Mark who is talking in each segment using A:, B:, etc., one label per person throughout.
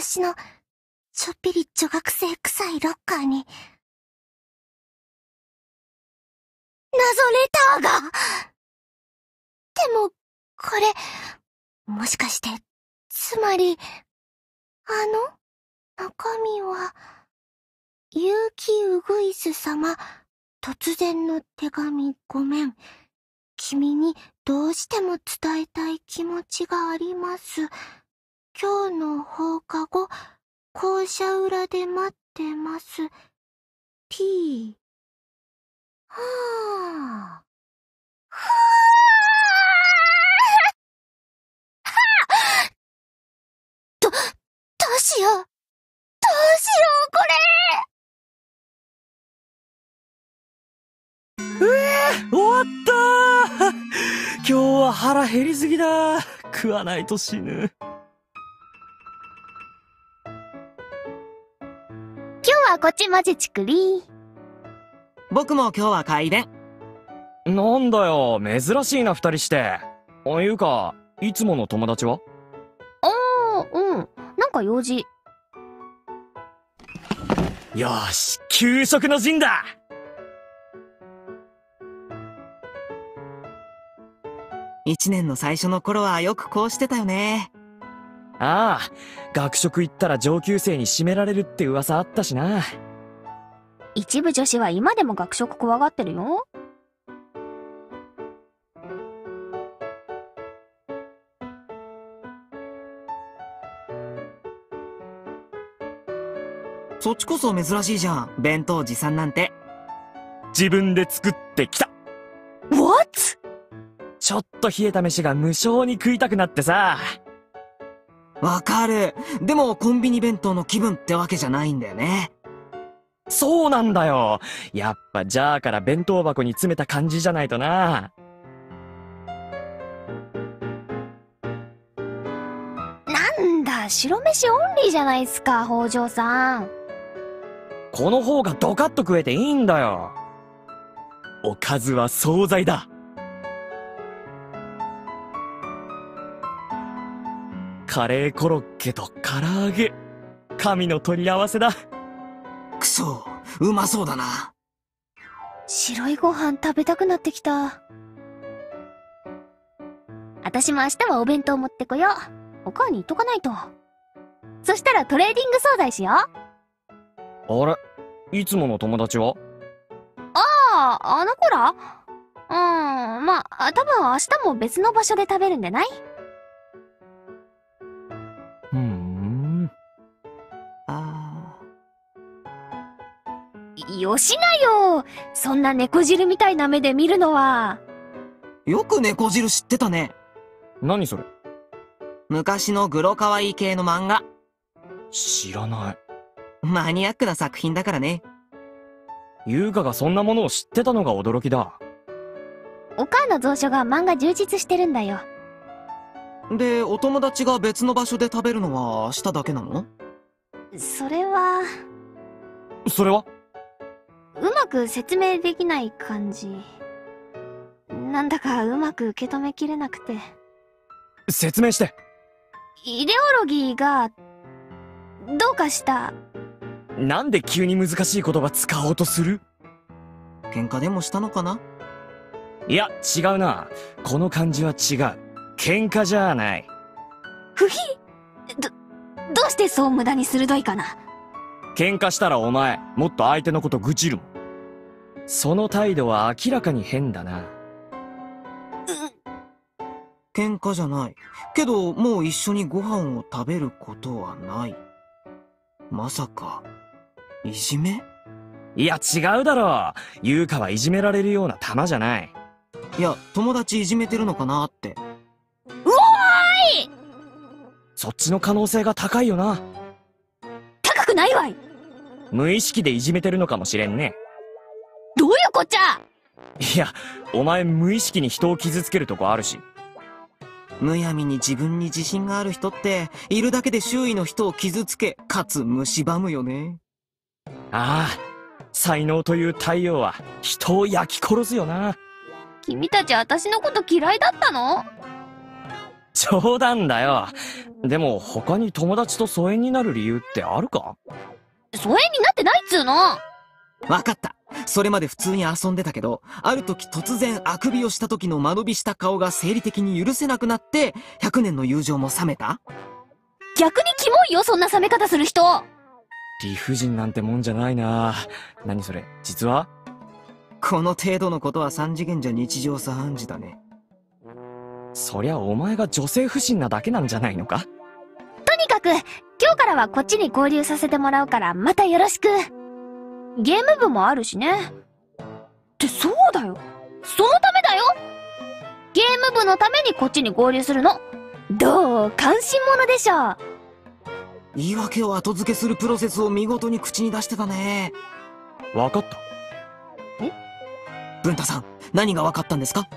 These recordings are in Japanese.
A: 私の、ちょっぴり女学生臭いロッカーに、謎レターがでも、これ、もしかして、つまり、あの、中身は、結城うぐいす様、突然の手紙ごめん。君にどうしても伝えたい気持ちがあります。今日の放課後、校舎裏で待ってます。T。はあ。はあ。はあ。ど、どうしよう。どうしよう、こ
B: れ。うえ終わった 今日は腹減りすぎだ。食わないと死ぬ。
A: はこっちマジチクリ
C: 僕も今日は帰便。
B: なんだよ、珍しいな二人して。あ、いうか、いつもの友達は？
A: ああ、うん。なんか用事。
B: よし、給食の陣だ
C: 一年の最初の頃はよくこうしてたよね。
B: ああ、学食行ったら上級生に締められるって噂あったしな。
A: 一部女子は今でも学食怖がってるよ。
C: そっちこそ珍しいじゃん。弁当持参なんて。
B: 自分で作ってきた。
A: What?
B: ちょっと冷えた飯が無性に食いたくなってさ。
C: わかる。でもコンビニ弁当の気分ってわけじゃないんだよね。
B: そうなんだよ。やっぱジャーから弁当箱に詰めた感じじゃないとな。
A: なんだ、白飯オンリーじゃないっすか、北条さん。
B: この方がドカッと食えていいんだよ。おかずは惣菜だ。カレーコロッケと唐揚げ。神の取り合わせだ。
C: くそ、うまそうだな。
A: 白いご飯食べたくなってきた。私も明日はお弁当持ってこよう。お母に言っとかないと。そしたらトレーディング総菜しよ
B: う。あれ？いつもの友達は？
A: ああ、あの子ら？うん、まあ、多分明日も別の場所で食べるんでない？よしなよそんな猫汁みたいな目で見るのは。
C: よく猫汁知ってたね。
B: 何それ？
C: 昔のグロかわいい系の漫画。
B: 知らない。
C: マニアックな作品だからね。
B: 優香がそんなものを知ってたのが驚きだ。
A: お母の蔵書が漫画充実してるんだよ。
C: で、お友達が別の場所で食べるのは明日だけなの？
A: それは。
B: それは？
A: うまく説明できない感じ。なんだかうまく受け止めきれなくて。
B: 説明して。
A: イデオロギーが、どうかした？
B: なんで急に難しい言葉使おうとする？
C: 喧嘩でもしたのかな？い
B: や、違うな。この感じは違う。喧嘩じゃない。
A: ふひど、どうしてそう無駄に鋭いかな？
B: 喧嘩したらお前、もっと相手のこと愚痴るもん。その態度は明らかに変だな。
C: 喧嘩じゃない。けど、もう一緒にご飯を食べることはない。まさか、いじめ？
B: いや、違うだろう。優香はいじめられるような玉じゃない。
C: いや、友達いじめてるのかなって。
B: そっちの可能性が高いよな。
A: 高くないわい
B: 無意識でいじめてるのかもしれんね。
A: どういうこっちゃ？
B: いや、お前無意識に人を傷つけるとこあるし。
C: むやみに自分に自信がある人って、いるだけで周囲の人を傷つけ、かつ蝕むよね。
B: ああ、才能という太陽は人を焼き殺すよな。
A: 君たち私のこと嫌いだったの？
B: 冗談だよ。でも他に友達と疎遠になる理由ってあるか？
A: 疎遠になってないっつうの。
C: わかった。それまで普通に遊んでたけど、ある時突然あくびをした時の間延びした顔が生理的に許せなくなって、100年の友情も冷めた？
A: 逆にキモいよ、そんな冷め方する人。
B: 理不尽なんてもんじゃないな。何それ？実は？
C: この程度のことは三次元じゃ日常茶飯事だね。
B: そりゃお前が女性不信なだけなんじゃないのか？
A: く、今日からはこっちに合流させてもらうから、またよろしく。ゲーム部もあるしね。ってそうだよ。そのためだよゲーム部のためにこっちに合流するの。どう関心者でしょ
C: 言い訳を後付けするプロセスを見事に口に出してたね。
B: わかった。
C: 文太さん、何が分かったんですか？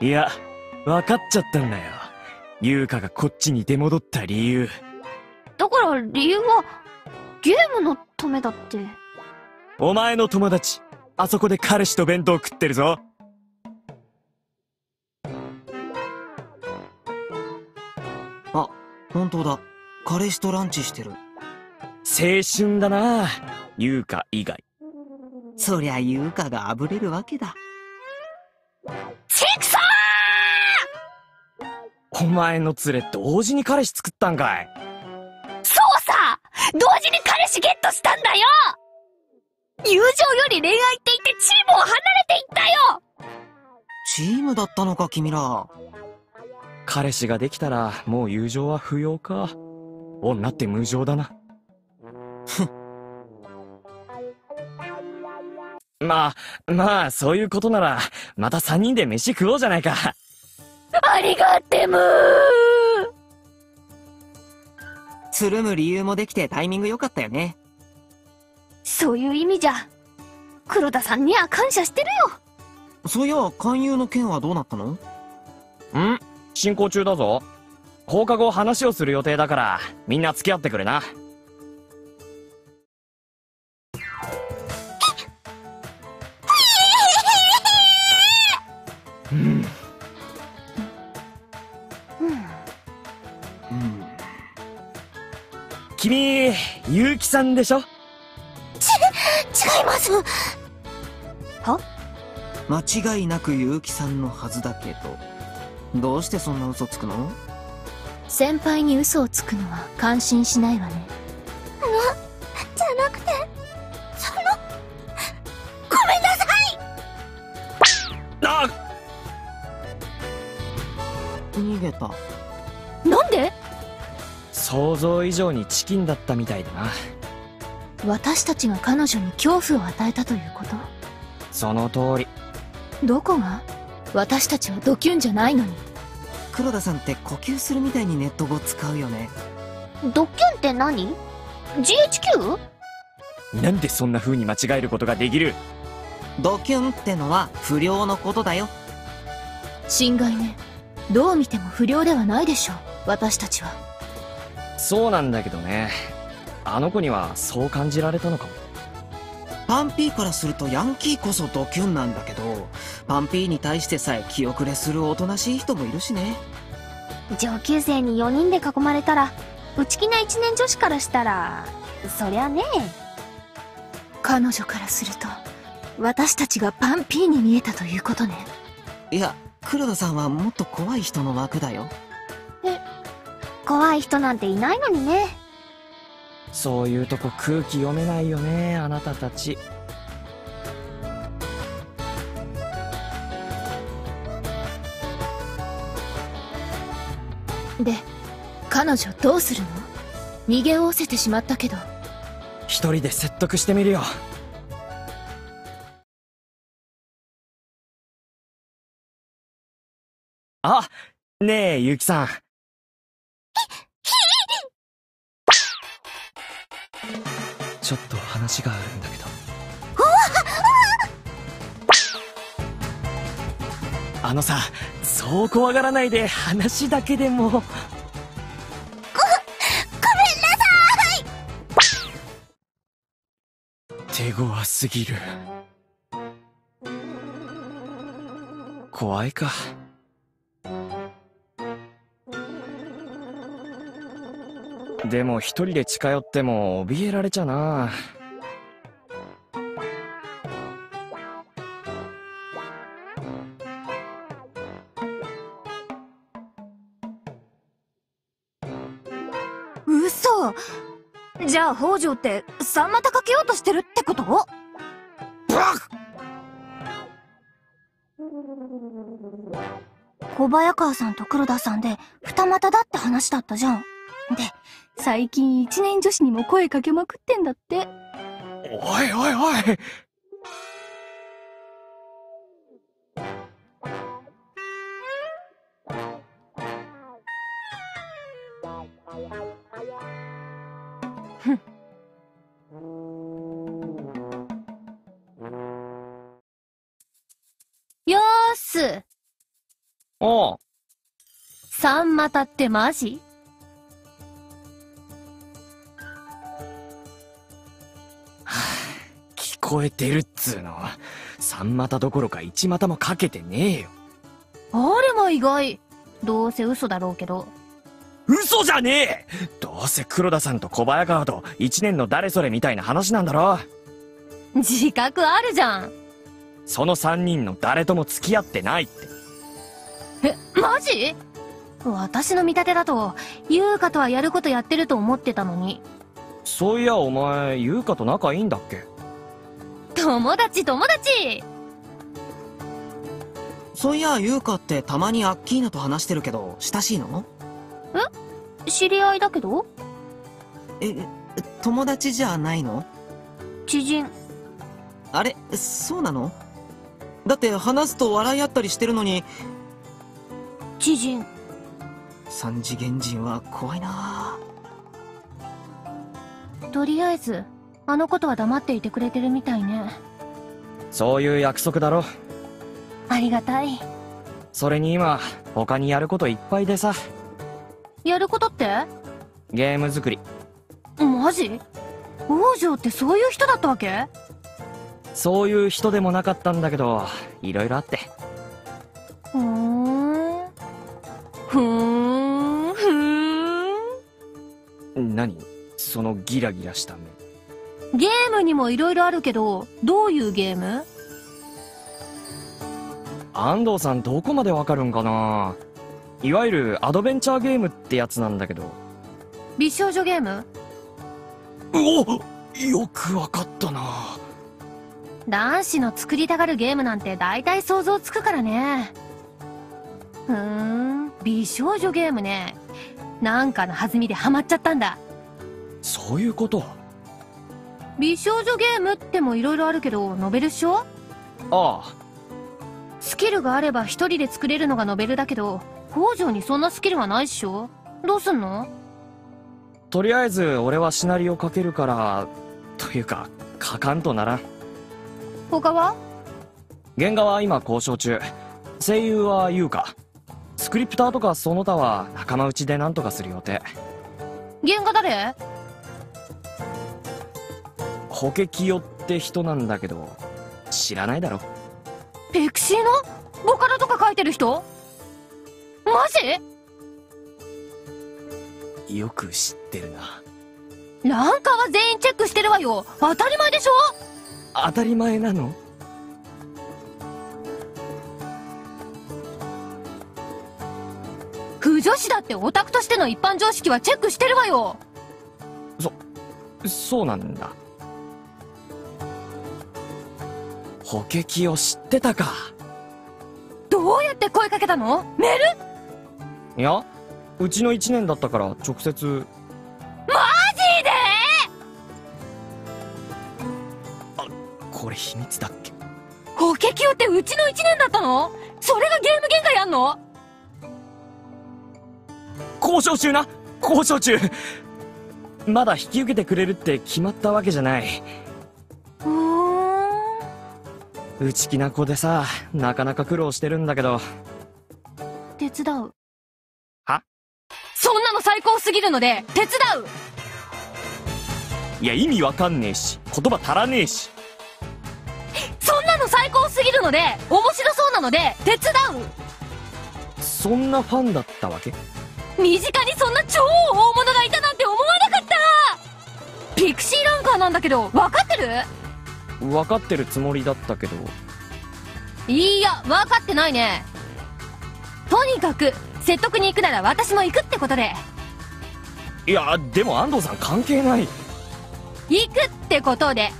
B: いや、わかっちゃったんだよ。優香がこっちに出戻った理由。
A: だから理由は、ゲームのためだって。
B: お前の友達、あそこで彼氏と弁当食ってるぞ。
C: あ、本当だ。彼氏とランチしてる。
B: 青春だな優香以外。
C: そりゃ優香があぶれるわけだ。
A: チクソ
B: お前の連れ同時に彼氏作ったんかい
A: そうさ同時に彼氏ゲットしたんだよ友情より恋愛って言ってチームを離れていったよ
C: チームだったのか、君ら。
B: 彼氏ができたらもう友情は不要か。女って無情だな。まあ、まあ、そういうことなら、また三人で飯食おうじゃないか。
A: ありがてむー
C: つるむ理由もできてタイミング良かったよね。
A: そういう意味じゃ、黒田さんには感謝してるよ
C: そういや、勧誘の件はどうなったの？
B: ん？進行中だぞ。放課後話をする予定だから、みんな付き合ってくれな。君、結城さんでしょ？
D: 違います。
C: 間違いなく結城さんのはずだけど、どうしてそんな嘘つくの？
E: 先輩に嘘をつくのは感心しないわね。
D: じゃなくて、その、ごめんなさい。
B: あ
C: 逃げた。
B: 想像以上にチキンだったみたいだな。
E: 私たちが彼女に恐怖を与えたということ？
B: その通り。
E: どこが？私たちはドキュンじゃないのに
C: 黒田さんって呼吸するみたいにネット語使うよね。
A: ドキュンって何 ?GHQ?
B: なんでそんな風に間違えることができる？
C: ドキュンってのは不良のことだよ。
E: 心外ねどう見ても不良ではないでしょう私たちは
B: そうなんだけどね。あの子にはそう感じられたのかも。
C: パンピーからするとヤンキーこそドキュンなんだけど、パンピーに対してさえ気遅れするおとなしい人もいるしね。
A: 上級生に4人で囲まれたら、内気な一年女子からしたら、そりゃね
E: 彼女からすると私たちがパンピーに見えたということね
C: いや、黒田さんはもっと怖い人の枠だよ。
A: 怖い人なんていないのにね。
B: そういうとこ空気読めないよね、あなたたち。
E: で彼女どうするの？逃げおおせてしまったけど
B: 一人で説得してみるよ。あ、ねえ、ゆきさん。ちょっと話があるんだけど。あのさ、そう怖がらないで話だけでも。ご、ごめんなさい手強すぎる。怖いか。でも一人で近寄っても怯えられちゃな。
E: 嘘じゃあ北条って三股かけようとしてるってこと？小早川さんと黒田さんで二股だって話だったじゃん。で、最近一年女子にも声かけまくってんだって。
B: おいおいおい
F: よーす。
B: おう
F: 三股ってマジ？
B: 聞こえてるっつうの。三股どころか一股もかけてねえよ。
F: あれも意外。どうせ嘘だろうけど。
B: 嘘じゃねえどうせ黒田さんと小早川と一年の誰それみたいな話なんだろ
F: 自覚あるじゃん。
B: その三人の誰とも付き合ってないって。
F: え、マジ？私の見立てだと、優香とはやることやってると思ってたのに。
B: そういやお前、優香と仲いいんだっけ？
F: 友達友達。
C: そういや、優香ってたまにアッキーナと話してるけど、親しいの？
F: 知り合いだけど？
C: え、友達じゃないの？
F: 知人。
C: あれ、そうなの？だって話すと笑い合ったりしてるのに、
F: 知人。
C: 三次元人は怖いな
F: とりあえず、あのことは黙っていてくれてるみたいね。
B: そういう約束だろ。
F: ありがたい。
B: それに今、他にやることいっぱいでさ。
F: やることって？
B: ゲーム作り。
F: マジ？王女ってそういう人だったわけ？
B: そういう人でもなかったんだけど、いろいろあって。
F: ふーん。ふーん、ふーん。
B: 何？そのギラギラした目。
F: ゲームにもいろいろあるけど、どういうゲーム？
B: 安藤さんどこまでわかるんかな？いわゆるアドベンチャーゲームってやつなんだけど。
F: 美少女ゲーム？
B: およくわかったな
F: 男子の作りたがるゲームなんて大体想像つくからね。ふーん、美少女ゲームね。なんかの弾みでハマっちゃったんだ。
B: そういうこと？
F: 美少女ゲームってもいろいろあるけど、ノベルっしょ
B: ああ、
F: スキルがあれば一人で作れるのがノベルだけど、北条にそんなスキルはないっしょ？どうすんの？
B: とりあえず俺はシナリオ書けるから、というか、書かんとならん。
F: 他は？
B: 原画は今交渉中。声優は優香。スクリプターとかその他は仲間内で何とかする予定。
F: 原画誰？
B: ホケキヨって人なんだけど、知らないだろ。
F: ペクシーの？ボカロとか書いてる人？マジ？
B: よく知ってるな。
F: ランカーは全員チェックしてるわよ。当たり前でしょ？
B: 当たり前なの？
F: 不女子だってオタクとしての一般常識はチェックしてるわよ。
B: そうなんだ。ホケキヨ知ってたか。
F: どうやって声かけたの？メール？
B: いや、うちの一年だったから直接、
F: マジで？
B: これ秘密だっけ？
F: ホケキヨってうちの一年だったの？それがゲーム限界やんの？
B: 交渉中な。交渉中。まだ引き受けてくれるって決まったわけじゃない。
F: うー。ん
B: 内気な子でさ、なかなか苦労してるんだけど、
F: 手伝う。
B: は？
F: そんなの最高すぎるので手伝う。
B: いや意味わかんねえし、言葉足らねえし。
F: そんなの最高すぎるので面白そうなので手伝
B: そんなファンだったわけ？
F: う身近にそんな超大物がいたなんて思わなピクシーランカーなんだけど、分かってる？
B: 分かってるつもりだったけど
F: いいや、分かってないね。とにかく、説得に行くなら私も行くってことで。
B: いやでも安藤さん関係ない
F: 行くってことで。